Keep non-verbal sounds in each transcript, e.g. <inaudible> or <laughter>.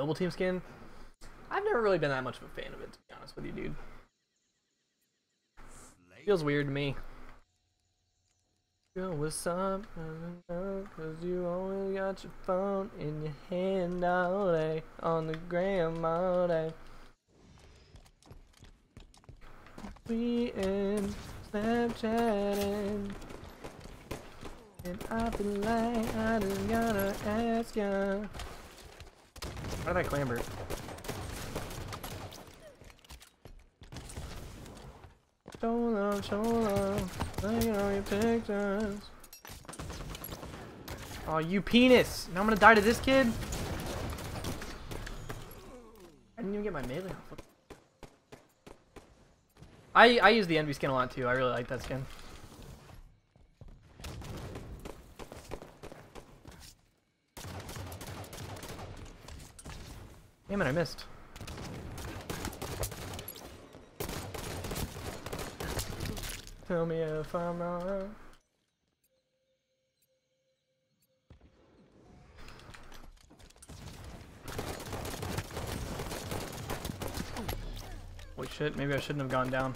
Noble Team skin. I've never really been that much of a fan of it, to be honest with you, dude. Feels weird to me. Yo, what's up? Cause you always got your phone in your hand all day, on the gram all day. We in Snapchatting. And I feel like I just gotta ask ya. How did I clamber? All your pictures. Oh, you penis! Now I'm gonna die to this kid? I didn't even get my melee off. I, I use the Envy skin a lot too. I really like that skin. Damn it, I missed. Tell me if I'm wrong. Holy shit, maybe I shouldn't have gone down.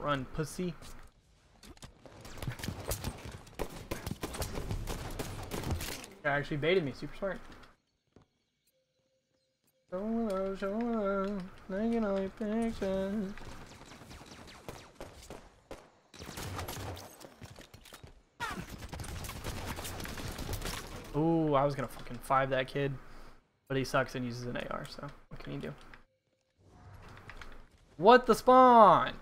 Run, pussy. Guy actually baited me, super smart. Pictures. Ooh, I was gonna fucking five that kid, but he sucks and uses an AR, so what can he do? What the spawn?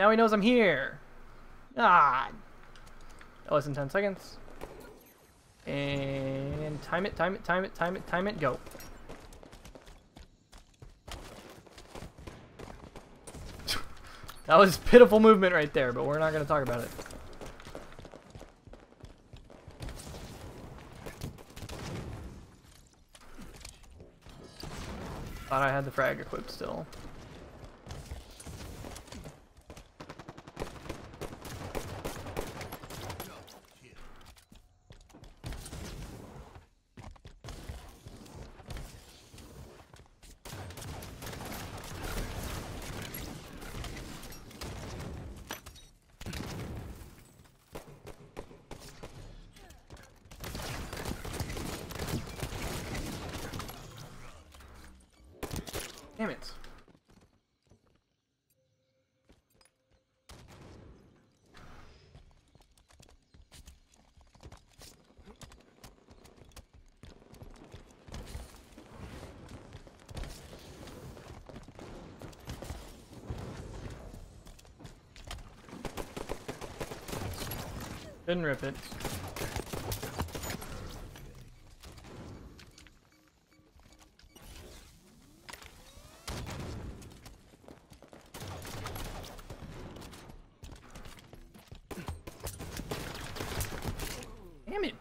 Now he knows I'm here. God. Less than 10 seconds. And time it, time it, time it, time it, time it, go. <laughs> that was pitiful movement right there, but we're not going to talk about it. Thought I had the frag equipped still. Damn it. Didn't rip it.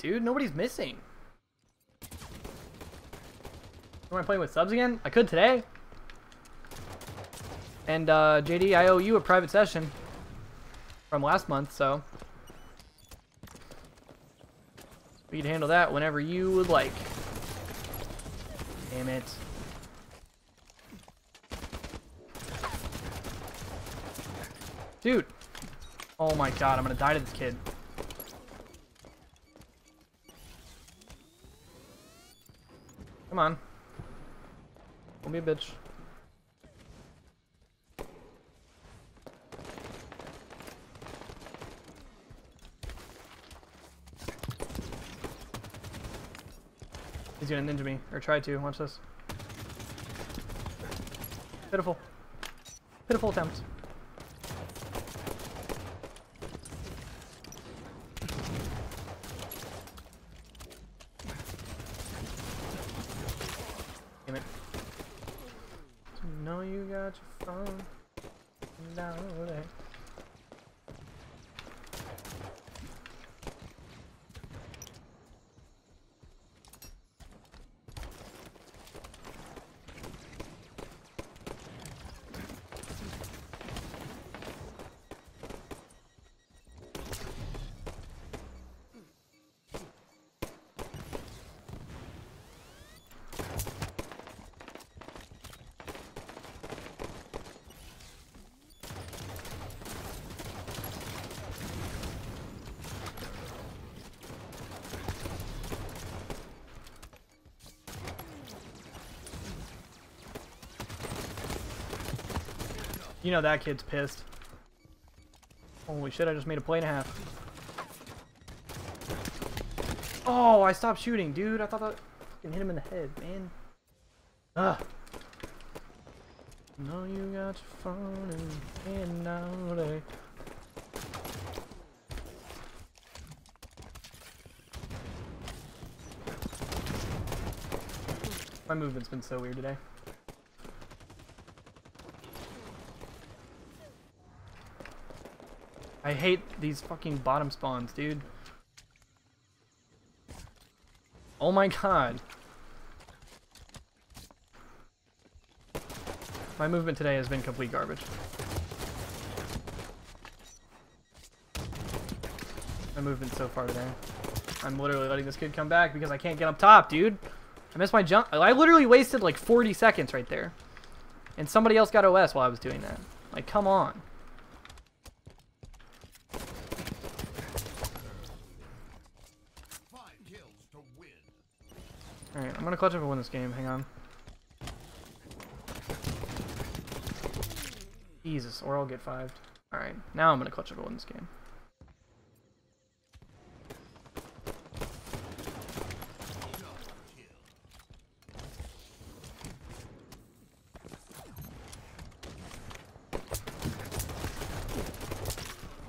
Dude. Nobody's missing. Am I playing with subs again? I could today. And uh, JD, I owe you a private session from last month, so we can handle that whenever you would like. Damn it. Dude. Oh my god, I'm gonna die to this kid. Come on. Don't be a bitch. He's gonna ninja me, or try to, watch this. Pitiful. Pitiful attempt. Damn it. know you got your phone You know that kid's pissed. Holy shit, I just made a play and a half. Oh, I stopped shooting, dude. I thought that fucking hit him in the head, man. Ugh. Know you got your phone in hand now, eh? My movement's been so weird today. I hate these fucking bottom spawns, dude. Oh my god. My movement today has been complete garbage. My movement so far today. I'm literally letting this kid come back because I can't get up top, dude. I missed my jump. I literally wasted like 40 seconds right there. And somebody else got OS while I was doing that. Like, come on. Alright, I'm gonna clutch up and win this game. Hang on. Jesus, or I'll get fived. Alright, now I'm gonna clutch up and win this game.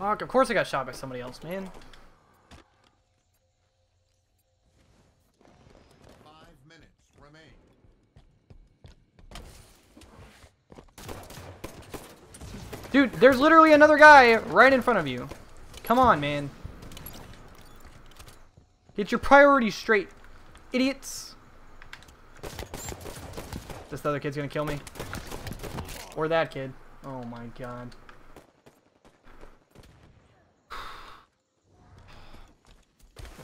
Fuck, of course I got shot by somebody else, man. Dude, there's literally another guy right in front of you. Come on, man. Get your priorities straight, idiots. This other kid's gonna kill me. Or that kid. Oh my god. <sighs> Why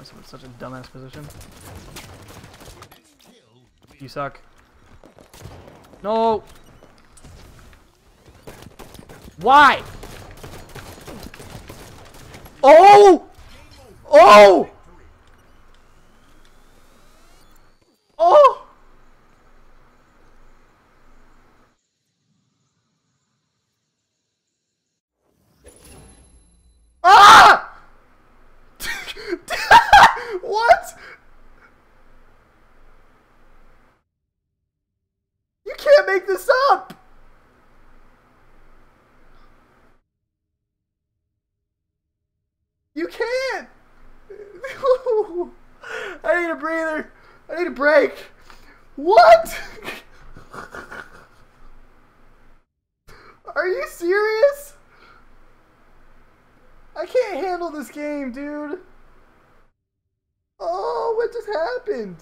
is someone in such a dumbass position? You suck. No! Why? Oh! Oh! Ah! what? You can't make this up! You can't! I need a breather. I need a break. What? Are you serious? I can't handle this game, dude. Oh, what just happened?